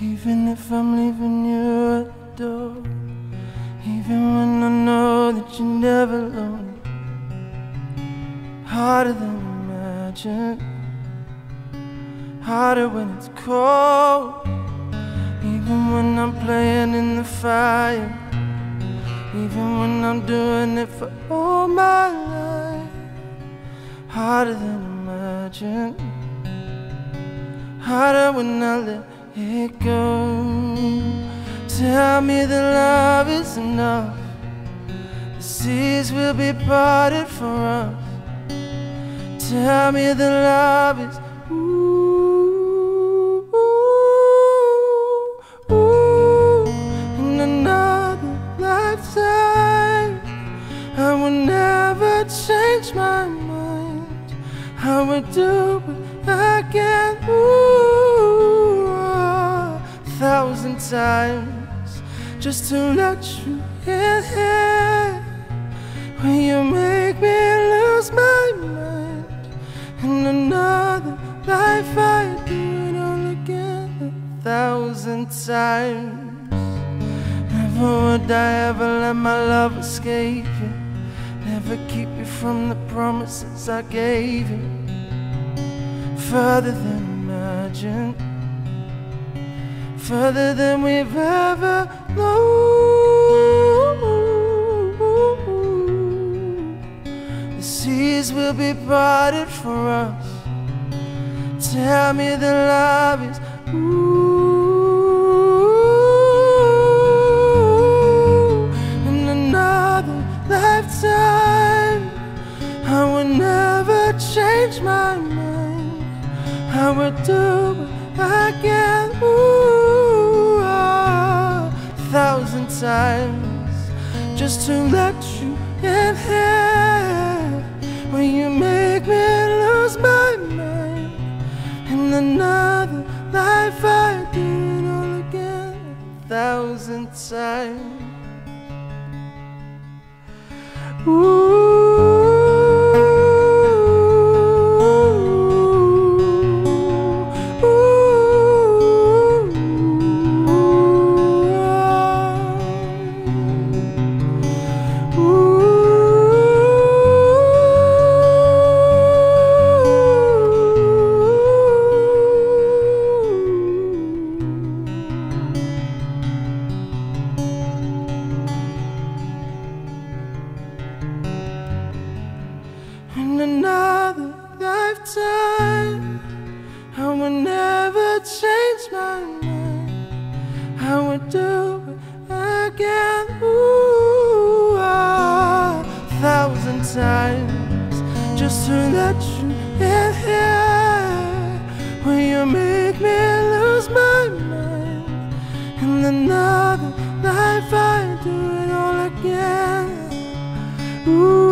Even if I'm leaving you at the door, even when I know that you're never alone, harder than imagined harder when it's cold. Even when I'm playing in the fire, even when I'm doing it for all my life, harder than imagine, harder when I let it go. Tell me that love is enough. The seas will be parted for us. Tell me that love is ooh, I will never change my mind. I would do it again. Ooh, a thousand times just to let you in here. When you make me lose my mind. In another life, I do it all again a thousand times. Never would I ever let my love escape you. Never keep you from the promises I gave you. Further than imagined, further than we've ever known. The seas will be parted for us. Tell me the love is ooh. Change my mind. I would do again, ooh, a thousand times, just to let you in here. When you make me lose my mind. In another life, I do it all again a thousand times. In another lifetime, I would never change my mind. I would do it again, ooh, a thousand times, just to let you in here. When you make me lose my mind. In another life, I do it all again. Ooh.